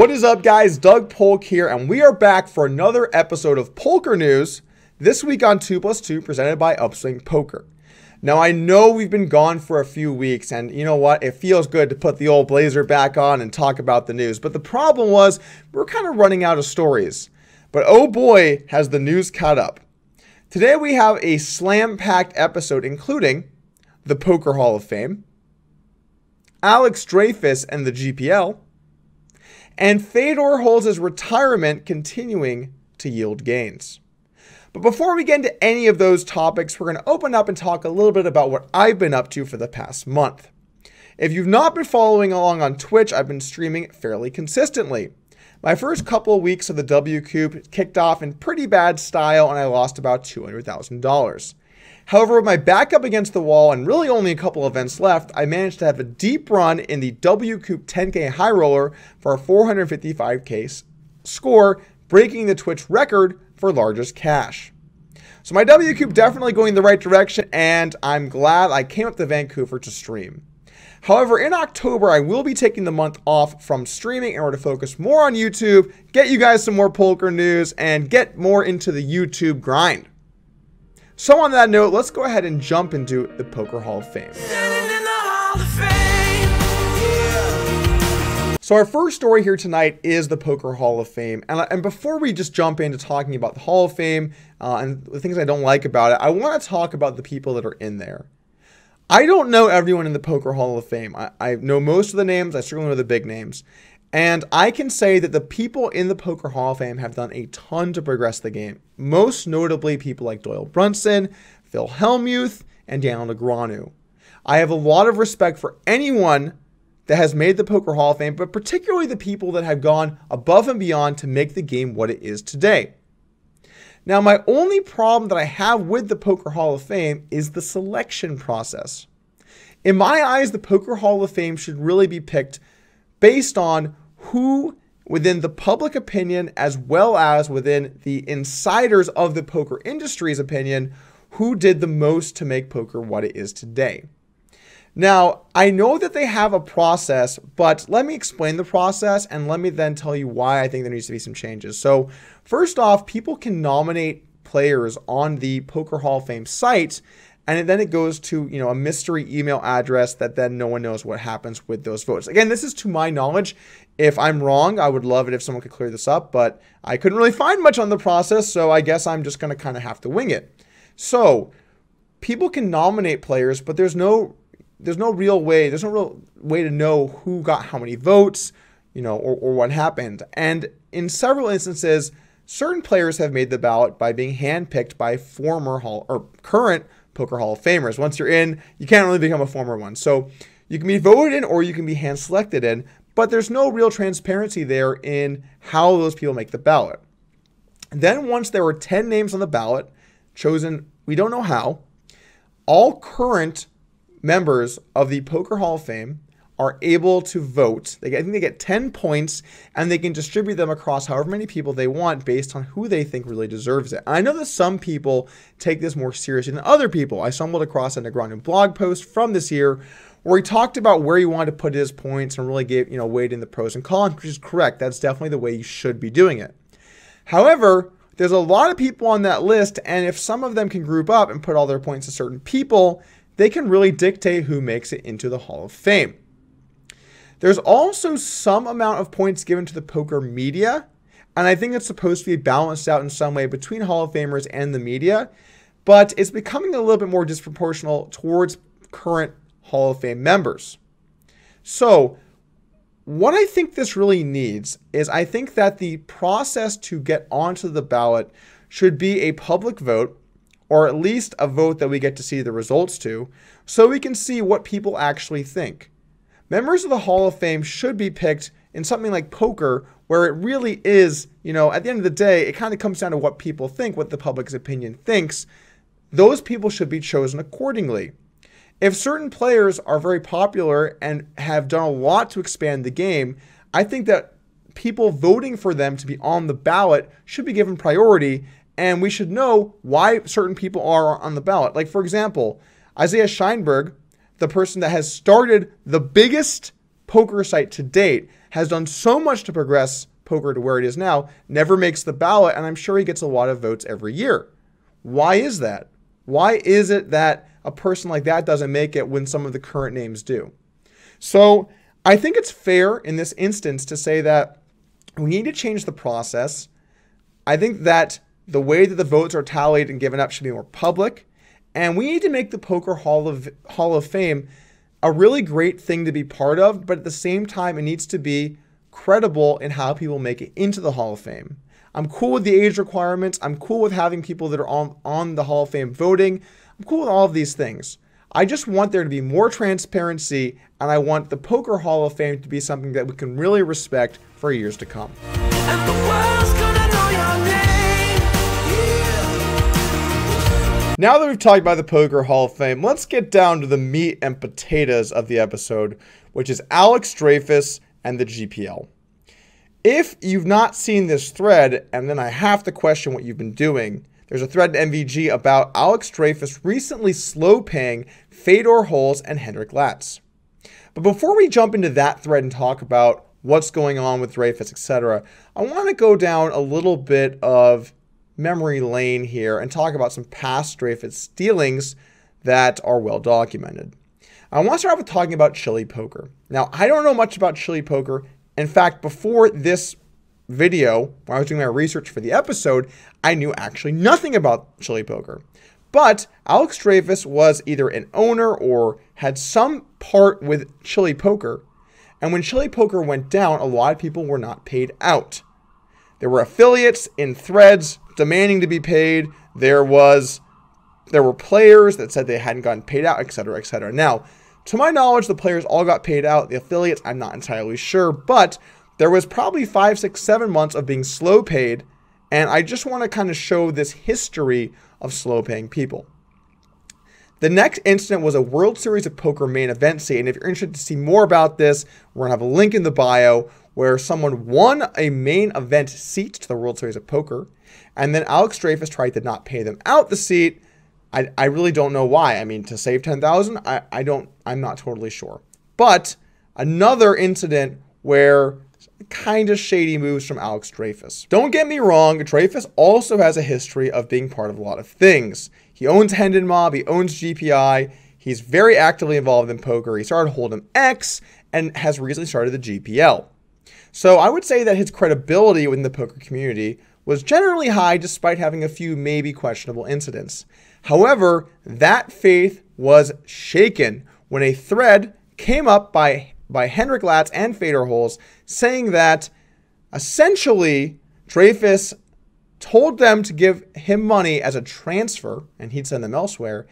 What is up, guys? Doug Polk here, and we are back for another episode of Polker News. This week on 2 Plus 2, presented by Upswing Poker. Now, I know we've been gone for a few weeks, and you know what? It feels good to put the old blazer back on and talk about the news. But the problem was, we're kind of running out of stories. But oh boy, has the news caught up. Today we have a slam packed episode, including the Poker Hall of Fame, Alex Dreyfus and the GPL, and Fedor Holz his retirement continuing to yield gains. But before we get into any of those topics, we're going to open up and talk a little bit about what I've been up to for the past month. If you've not been following along on Twitch, I've been streaming fairly consistently. My first couple of weeks of the WCOOP kicked off in pretty bad style and I lost about $200,000. However, with my back up against the wall and really only a couple events left, I managed to have a deep run in the WCOOP 10K High Roller for a 455K score, breaking the Twitch record for largest cash. So my WCOOP definitely going the right direction, and I'm glad I came up to Vancouver to stream. However, in October, I will be taking the month off from streaming in order to focus more on YouTube, get you guys some more poker news, and get more into the YouTube grind. So on that note, let's go ahead and jump into the Poker Hall of Fame. So our first story here tonight is the Poker Hall of Fame. And, and before we just jump into talking about the Hall of Fame uh, and the things I don't like about it, I want to talk about the people that are in there. I don't know everyone in the Poker Hall of Fame. I, I know most of the names. I certainly know the big names. And I can say that the people in the Poker Hall of Fame have done a ton to progress the game. Most notably, people like Doyle Brunson, Phil Hellmuth, and Daniel Negreanu. I have a lot of respect for anyone that has made the Poker Hall of Fame, but particularly the people that have gone above and beyond to make the game what it is today. Now, my only problem that I have with the Poker Hall of Fame is the selection process. In my eyes, the Poker Hall of Fame should really be picked based on who within the public opinion as well as within the insiders of the poker industry's opinion who did the most to make poker what it is today. Now, I know that they have a process, but let me explain the process and let me then tell you why I think there needs to be some changes. So, first off, people can nominate players on the Poker Hall of Fame site and then it goes to you know a mystery email address that then no one knows what happens with those votes. Again this is to my knowledge. If i'm wrong i would love it if someone could clear this up but i couldn't really find much on the process so i guess i'm just going to kind of have to wing it. So people can nominate players but there's no there's no real way there's no real way to know who got how many votes you know or, or what happened. And in several instances certain players have made the ballot by being handpicked by former hall or current Poker Hall of Famers. Once you're in, you can't really become a former one. So you can be voted in or you can be hand selected in, but there's no real transparency there in how those people make the ballot. Then, once there were 10 names on the ballot, chosen, we don't know how, all current members of the Poker Hall of Fame are able to vote. They get, I think they get 10 points and they can distribute them across however many people they want based on who they think really deserves it. I know that some people take this more seriously than other people. I stumbled across a Negreanu blog post from this year where he talked about where he wanted to put his points and really gave, you know, weighed in the pros and cons, which is correct. That's definitely the way you should be doing it. However, there's a lot of people on that list, and if some of them can group up and put all their points to certain people, they can really dictate who makes it into the Hall of Fame. There's also some amount of points given to the poker media, and I think it's supposed to be balanced out in some way between Hall of Famers and the media, but it's becoming a little bit more disproportional towards current Hall of Fame members. So, what I think this really needs is I think that the process to get onto the ballot should be a public vote, or at least a vote that we get to see the results to, so we can see what people actually think. Members of the Hall of Fame should be picked in something like poker, where it really is, you know, at the end of the day, it kind of comes down to what people think, what the public's opinion thinks. Those people should be chosen accordingly. If certain players are very popular and have done a lot to expand the game, I think that people voting for them to be on the ballot should be given priority, and we should know why certain people are on the ballot. Like, for example, Isai Scheinberg the person that has started the biggest poker site to date, has done so much to progress poker to where it is now, never makes the ballot, and I'm sure he gets a lot of votes every year. Why is that? Why is it that a person like that doesn't make it when some of the current names do? So I think it's fair in this instance to say that we need to change the process. I think that the way that the votes are tallied and given up should be more public. And we need to make the Poker Hall of Hall of Fame a really great thing to be part of, but at the same time, it needs to be credible in how people make it into the Hall of Fame. I'm cool with the age requirements. I'm cool with having people that are on, on the Hall of Fame voting. I'm cool with all of these things. I just want there to be more transparency, and I want the Poker Hall of Fame to be something that we can really respect for years to come. Now that we've talked about the Poker Hall of Fame, let's get down to the meat and potatoes of the episode, which is Alex Dreyfus and the GPL. If you've not seen this thread, and then I have to question what you've been doing, there's a thread in NVG about Alex Dreyfus recently slow paying Fedor Holz and Hendrik Latz. But before we jump into that thread and talk about what's going on with Dreyfus, etc., I want to go down a little bit of memory lane here and talk about some past Dreyfus dealings that are well documented. I want to start off with talking about Chili Poker. Now, I don't know much about Chili Poker. In fact, before this video, when I was doing my research for the episode, I knew actually nothing about Chili Poker. But Alex Dreyfus was either an owner or had some part with Chili Poker. And when Chili Poker went down, a lot of people were not paid out. There were affiliates in threads demanding to be paid. There was there were players that said they hadn't gotten paid out, etc., etc. Now, to my knowledge, the players all got paid out. The affiliates, I'm not entirely sure, but there was probably five, six, seven months of being slow paid, and I just want to kind of show this history of slow paying people. The next incident was a World Series of Poker main event seat, and if you're interested to see more about this, we're gonna have a link in the bio where someone won a main event seat to the World Series of Poker, and then Alex Dreyfus tried to not pay them out the seat. I, I really don't know why. I mean, to save 10,000, I, I don't, I'm not totally sure. But another incident where kind of shady moves from Alex Dreyfus. Don't get me wrong, Dreyfus also has a history of being part of a lot of things. He owns Hendon Mob, he owns GPI, he's very actively involved in poker. He started Hold'em X and has recently started the GPL. So I would say that his credibility within the poker community was generally high despite having a few maybe questionable incidents. However, that faith was shaken when a thread came up by, by Hendrik Latz and Fedor Holz saying that essentially Dreyfus told them to give him money as a transfer and he'd send them elsewhere.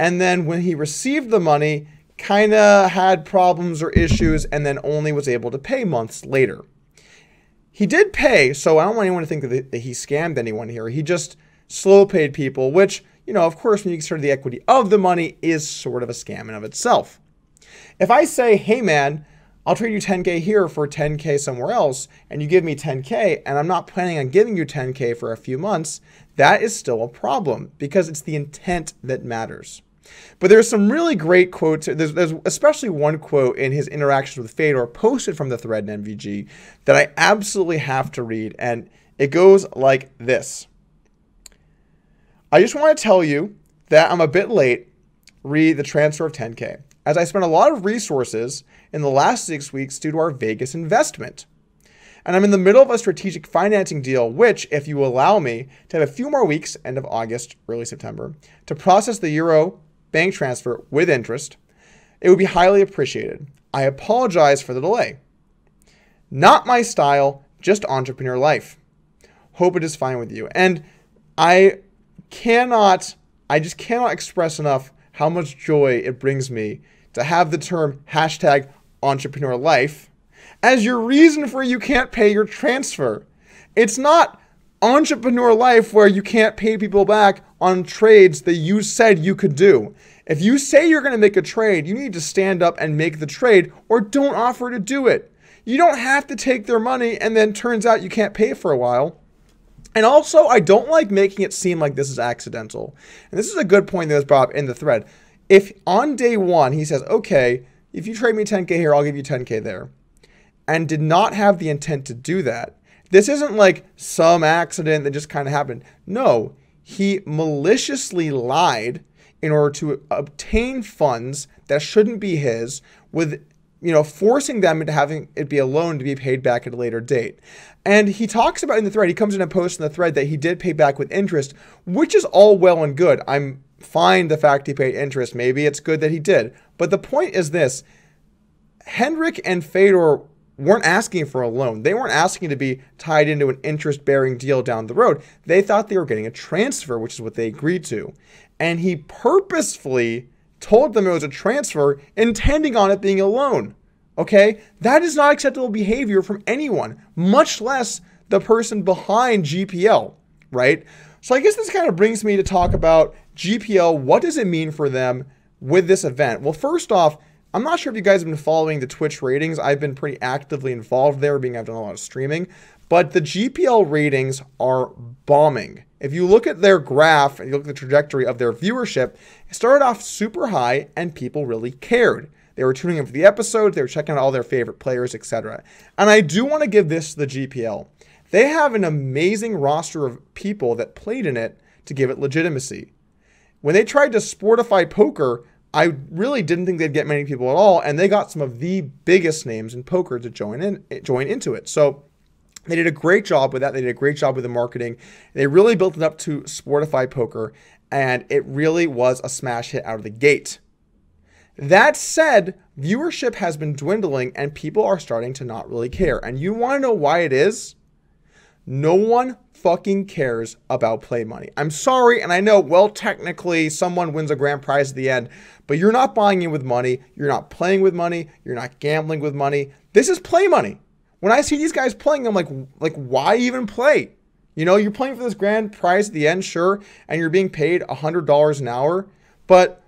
And then when he received the money, kind of had problems or issues and then only was able to pay months later. He did pay, so I don't want anyone to think that, he scammed anyone here. He just slow paid people, which, you know, of course, when you consider the equity of the money, is sort of a scam in of itself. If I say, hey man, I'll trade you 10K here for 10K somewhere else, and you give me 10K, and I'm not planning on giving you 10K for a few months, that is still a problem because it's the intent that matters. But there's some really great quotes. There's, there's especially one quote in his interactions with Fedor posted from the thread in NVG that I absolutely have to read. And it goes like this I just want to tell you that I'm a bit late. Read the transfer of 10K, as I spent a lot of resources in the last six weeks due to our Vegas investment. And I'm in the middle of a strategic financing deal, which, if you allow me to have a few more weeks, end of August, early September, to process the euro bank transfer with interest, it would be highly appreciated. I apologize for the delay. Not my style, just entrepreneur life. Hope it is fine with you. And I cannot, I just cannot express enough how much joy it brings me to have the term hashtag entrepreneur life as your reason for you can't pay your transfer. It's not entrepreneur life where you can't pay people back on trades that you said you could do. If you say you're going to make a trade, you need to stand up and make the trade or don't offer to do it. You don't have to take their money and then turns out you can't pay for a while. And also, I don't like making it seem like this is accidental. And this is a good point that was brought up in the thread. If on day one he says, okay, if you trade me 10K here, I'll give you 10K there, and did not have the intent to do that, this isn't like some accident that just kind of happened. No, he maliciously lied in order to obtain funds that shouldn't be his with you know forcing them into having it be a loan to be paid back at a later date. And he talks about in the thread he comes in and posts in the thread that he did pay back with interest which is all well and good. I'm fine the fact he paid interest. Maybe it's good that he did. But the point is this. Hendrik and fedor weren't asking for a loan. They weren't asking to be tied into an interest bearing deal down the road. They thought they were getting a transfer, which is what they agreed to. And he purposefully told them it was a transfer, intending on it being a loan. Okay? That is not acceptable behavior from anyone, much less the person behind GPL, right? So I guess this kind of brings me to talk about GPL. What does it mean for them with this event? Well, first off, I'm not sure if you guys have been following the Twitch ratings. I've been pretty actively involved there, being I've done a lot of streaming. But the GPL ratings are bombing. If you look at their graph and you look at the trajectory of their viewership, it started off super high and people really cared. They were tuning in for the episode, they were checking out all their favorite players, etc. And I do want to give this to the GPL. They have an amazing roster of people that played in it to give it legitimacy. When they tried to sportify poker, I really didn't think they'd get many people at all, and they got some of the biggest names in poker to join in, eh, join into it. So they did a great job with that. They did a great job with the marketing. They really built it up to Sportify Poker, and it really was a smash hit out of the gate. That said, viewership has been dwindling and people are starting to not really care. And you want to know why it is? No one fucking cares about play money. I'm sorry, and I know, well, technically, someone wins a grand prize at the end, but you're not buying in with money. You're not playing with money. You're not gambling with money. This is play money. When I see these guys playing, I'm like, like, why even play? You know, you're playing for this grand prize at the end, sure, and you're being paid $100 an hour, but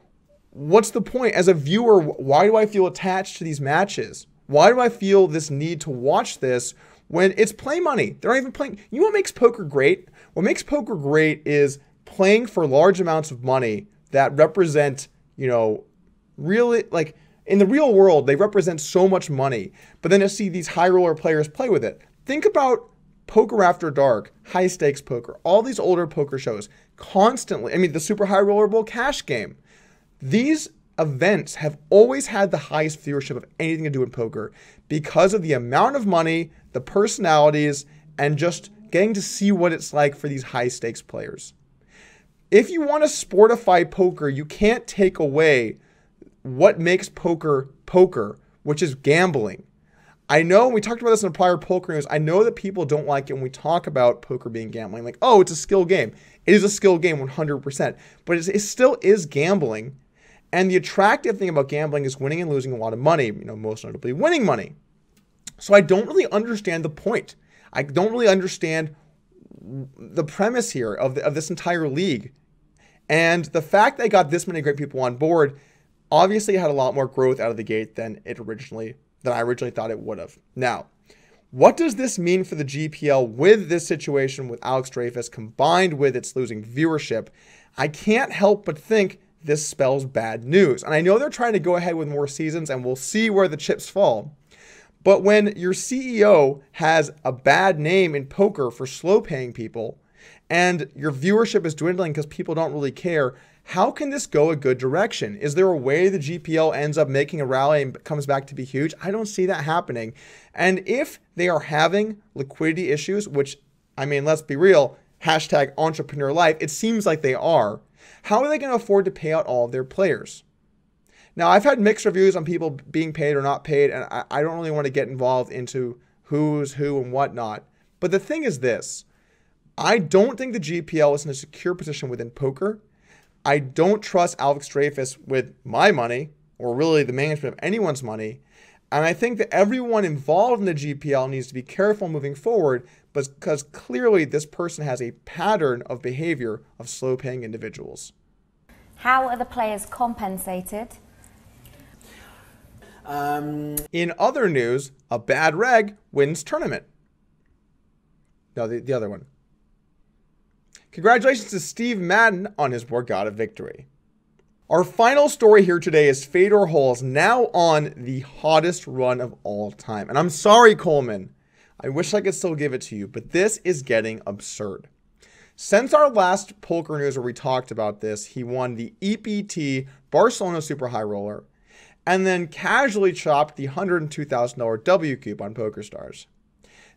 what's the point? As a viewer, why do I feel attached to these matches? Why do I feel this need to watch this when it's play money. They're not even playing. You know what makes poker great? What makes poker great is playing for large amounts of money that represent, you know, really like in the real world, they represent so much money. But then to see these high roller players play with it. Think about Poker After Dark, High Stakes Poker, all these older poker shows constantly. I mean, the Super High Roller Bowl cash game. These events have always had the highest viewership of anything to do in poker because of the amount of money, the personalities, and just getting to see what it's like for these high stakes players. If you want to sportify poker, you can't take away what makes poker poker, which is gambling. I know we talked about this in a prior poker news. I know that people don't like it when we talk about poker being gambling. Like, oh, it's a skill game. It is a skill game 100%, but it still is gambling and the attractive thing about gambling is winning and losing a lot of money, you know, most notably winning money. So I don't really understand the point. I don't really understand the premise here of, the, of this entire league. And the fact they got this many great people on board obviously had a lot more growth out of the gate than it originally than I originally thought it would have. Now, what does this mean for the GPL with this situation with Alex Dreyfus combined with its losing viewership? I can't help but think this spells bad news. And I know they're trying to go ahead with more seasons, and we'll see where the chips fall. But when your CEO has a bad name in poker for slow paying people, and your viewership is dwindling because people don't really care, how can this go a good direction? Is there a way the GPL ends up making a rally and comes back to be huge? I don't see that happening. And if they are having liquidity issues, which, I mean, let's be real, hashtag entrepreneur life, it seems like they are how are they going to afford to pay out all of their players? Now, I've had mixed reviews on people being paid or not paid, and I, I don't really want to get involved into who's who and whatnot. But the thing is this I don't think the GPL is in a secure position within poker. I don't trust Alex Dreyfus with my money, or really the management of anyone's money. And I think that everyone involved in the GPL needs to be careful moving forward because clearly this person has a pattern of behavior of slow paying individuals. How are the players compensated? Um, In other news, a bad reg wins tournament. No, the, the other one. Congratulations to Steve Madden on his Borgata victory. Our final story here today is Fedor Holz is now on the hottest run of all time. And I'm sorry, Colman. I wish I could still give it to you, but this is getting absurd. Since our last poker news where we talked about this, he won the EPT Barcelona Super High Roller and then casually chopped the $102,000 WCOOP on PokerStars.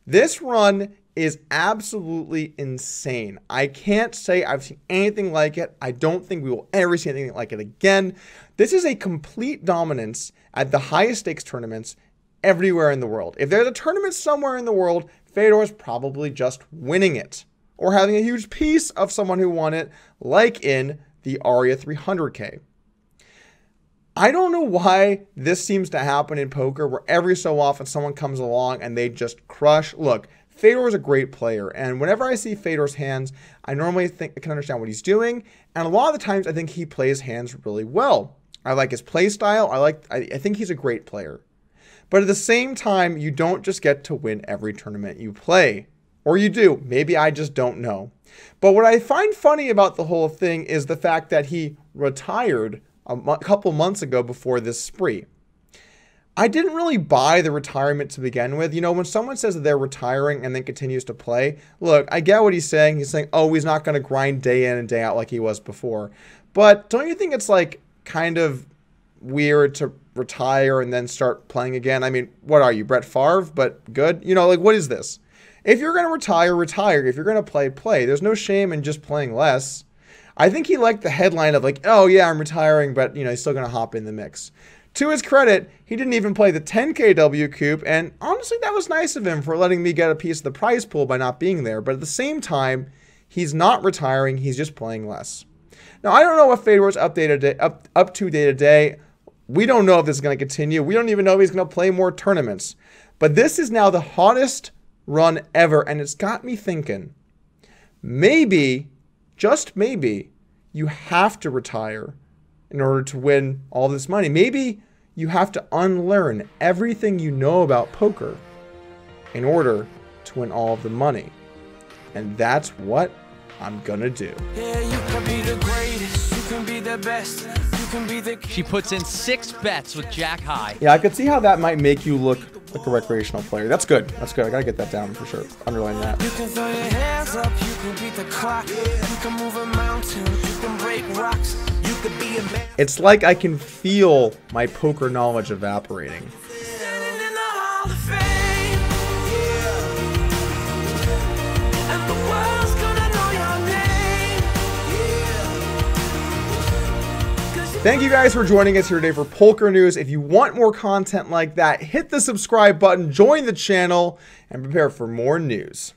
This run is absolutely insane. I can't say I've seen anything like it. I don't think we will ever see anything like it again. This is a complete dominance at the highest stakes tournaments everywhere in the world. If there's a tournament somewhere in the world, Fedor is probably just winning it or having a huge piece of someone who won it, like in the Aria 300K. I don't know why this seems to happen in poker where every so often someone comes along and they just crush. Look, Fedor is a great player, and whenever I see Fedor's hands, I normally think I can understand what he's doing, and a lot of the times I think he plays hands really well. I like his play style. I like. I, I think he's a great player, but at the same time, you don't just get to win every tournament you play, or you do. Maybe I just don't know. But what I find funny about the whole thing is the fact that he retired a couple months ago before this spree. I didn't really buy the retirement to begin with. You know, when someone says that they're retiring and then continues to play, look, I get what he's saying. He's saying, oh, he's not going to grind day in and day out like he was before. But don't you think it's like kind of weird to retire and then start playing again? I mean, what are you, Brett Favre, but good? You know, like, what is this? If you're going to retire, retire. If you're going to play, play. There's no shame in just playing less. I think he liked the headline of like, oh yeah, I'm retiring, but you know, he's still going to hop in the mix. To his credit, he didn't even play the 10K WCOOP, and honestly, that was nice of him for letting me get a piece of the prize pool by not being there. But at the same time, he's not retiring, he's just playing less. Now, I don't know what Fedor's updated up, up to day to day. We don't know if this is going to continue. We don't even know if he's going to play more tournaments. But this is now the hottest run ever, and it's got me thinking maybe, just maybe, you have to retire in order to win all this money. Maybe you have to unlearn everything you know about poker in order to win all of the money. And that's what I'm gonna do. Yeah, you can be the greatest, you can be the best. She puts in six bets with Jack High. Yeah, I could see how that might make you look like a recreational player. That's good. That's good. I gotta get that down for sure. Underline that. You can throw your hands up, you can beat the clock, you can move a mountain, you can break rocks. It's like I can feel my poker knowledge evaporating. Thank you guys for joining us here today for Poker News. If you want more content like that, hit the subscribe button, join the channel, and prepare for more news.